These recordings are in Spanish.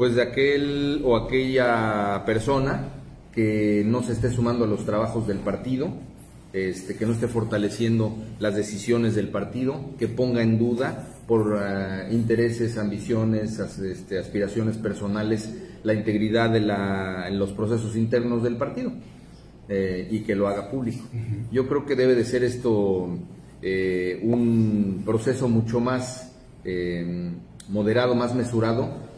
Pues de aquel o aquella persona que no se esté sumando a los trabajos del partido, este, que no esté fortaleciendo las decisiones del partido, que ponga en duda por ah, intereses, ambiciones, este, aspiraciones personales la integridad de la, en los procesos internos del partido eh, y que lo haga público. Yo creo que debe de ser esto eh, un proceso mucho más eh, moderado, más mesurado,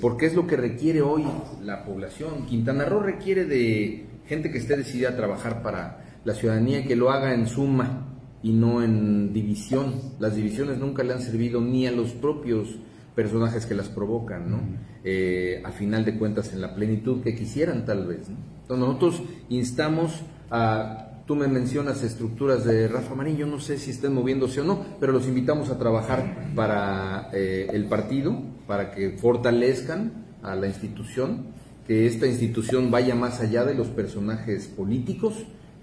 porque es lo que requiere hoy la población. Quintana Roo requiere de gente que esté decidida a trabajar para la ciudadanía, que lo haga en suma y no en división. Las divisiones nunca le han servido ni a los propios personajes que las provocan, ¿no? Eh, a final de cuentas en la plenitud que quisieran tal vez. Entonces nosotros instamos a, tú me mencionas estructuras de Rafa Marín, yo no sé si estén moviéndose o no, pero los invitamos a trabajar para eh, el partido, para que fortalezcan a la institución, que esta institución vaya más allá de los personajes políticos,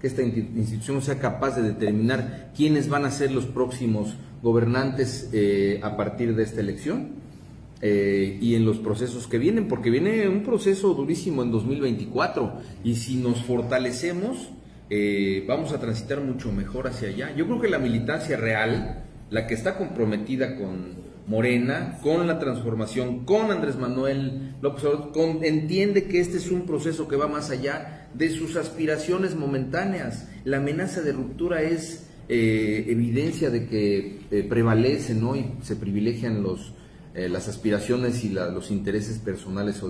que esta institución sea capaz de determinar quiénes van a ser los próximos gobernantes eh, a partir de esta elección eh, y en los procesos que vienen, porque viene un proceso durísimo en 2024 y si nos fortalecemos eh, vamos a transitar mucho mejor hacia allá. Yo creo que la militancia real, la que está comprometida con Morena, con la transformación, con Andrés Manuel López Obrador, entiende que este es un proceso que va más allá de sus aspiraciones momentáneas. La amenaza de ruptura es eh, evidencia de que eh, prevalecen ¿no? y se privilegian los, eh, las aspiraciones y los intereses personales.